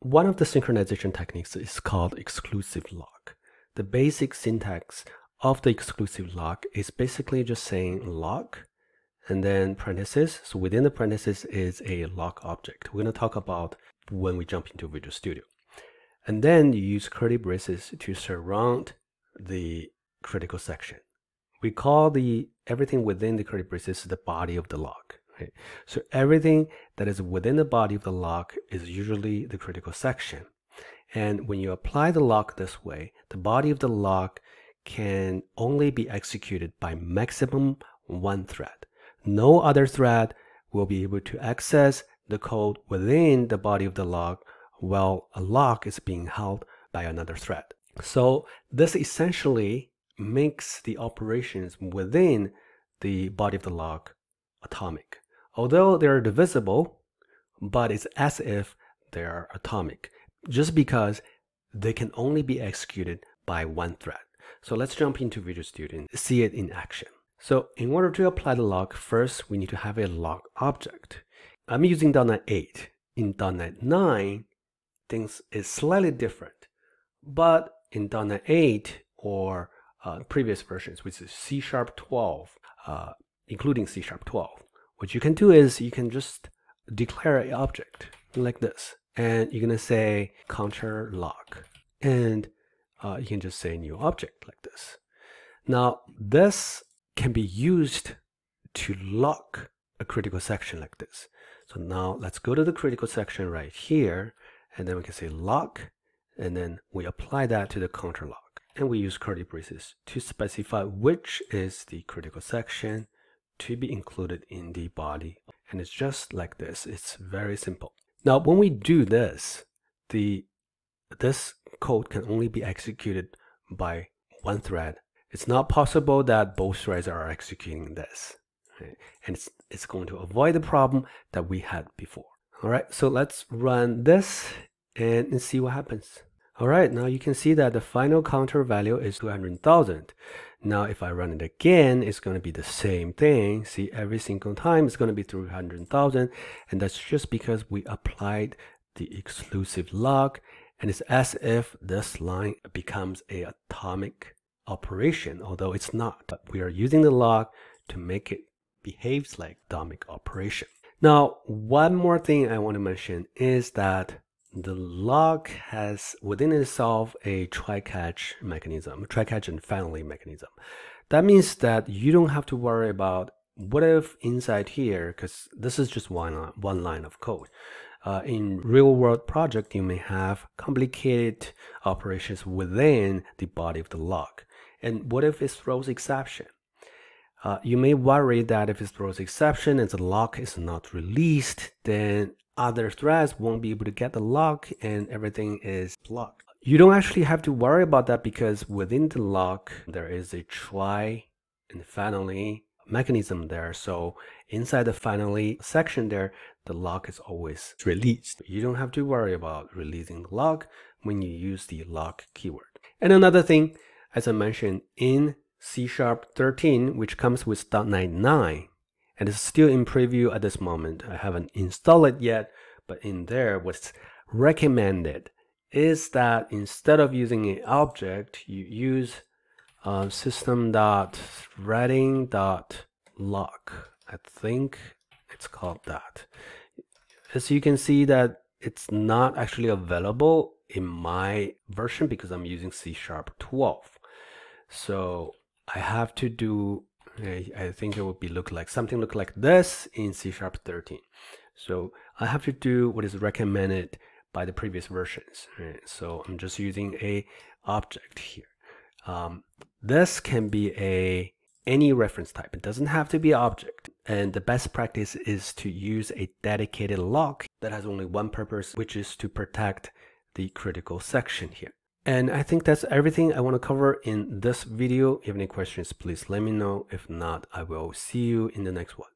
one of the synchronization techniques is called exclusive lock. The basic syntax of the exclusive lock is basically just saying lock and then parenthesis. So within the parenthesis is a lock object. We're going to talk about when we jump into Visual Studio. And then you use curly braces to surround the critical section. We call the everything within the curly braces the body of the lock. So everything that is within the body of the lock is usually the critical section. And when you apply the lock this way, the body of the lock can only be executed by maximum one thread. No other thread will be able to access the code within the body of the lock while a lock is being held by another thread. So this essentially makes the operations within the body of the lock atomic. Although they're divisible, but it's as if they are atomic, just because they can only be executed by one thread. So let's jump into Visual Studio and see it in action. So in order to apply the lock, first we need to have a lock object. I'm using .NET 8. In .NET 9, things is slightly different. But in .NET 8 or uh, previous versions, which is C Sharp 12, uh, including C Sharp 12, what you can do is you can just declare an object like this. And you're to say counter lock. And uh, you can just say new object like this. Now, this can be used to lock a critical section like this. So now let's go to the critical section right here, and then we can say lock, and then we apply that to the counter lock. And we use curly braces to specify which is the critical section to be included in the body. And it's just like this. It's very simple. Now, when we do this, the this code can only be executed by one thread. It's not possible that both threads are executing this. Right? And it's, it's going to avoid the problem that we had before. All right, so let's run this and, see what happens. All right, now you can see that the final counter value is 200,000. Now, if I run it again, it's going to be the same thing. See, every single time it's going to be 300,000. And that's just because we applied the exclusive lock and it's as if this line becomes a atomic operation, although it's not. But we are using the lock to make it behaves like atomic operation. Now, one more thing I want to mention is that the lock has within itself a try-catch mechanism, try-catch and finally mechanism. That means that you don't have to worry about what if inside here, because this is just one, one line of code. Uh, in real world project, you may have complicated operations within the body of the lock. And what if it throws exception? Uh, you may worry that if it throws exception and the lock is not released, then other threads won't be able to get the lock and everything is blocked. You don't actually have to worry about that because within the lock, there is a try and finally mechanism there. So inside the finally section there, the lock is always released. You don't have to worry about releasing the lock when you use the lock keyword. And another thing, as I mentioned, in C Sharp 13, which comes with .NET 9, and it's still in preview at this moment. I haven't installed it yet, but in there, what's recommended is that instead of using an object, you use uh, system.threading.lock. I think it's called that. As you can see that it's not actually available in my version because I'm using C Sharp 12. So I have to do, I, I think it would be look like something look like this in C Sharp 13. So I have to do what is recommended by the previous versions. Right? So I'm just using a object here. Um, this can be a any reference type. It doesn't have to be object. And the best practice is to use a dedicated lock that has only one purpose, which is to protect the critical section here. And I think that's everything I want to cover in this video. If you have any questions, please let me know. If not, I will see you in the next one.